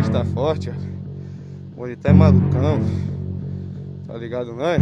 está forte, ó. O bonito é tá malucão. Tá ligado, não é?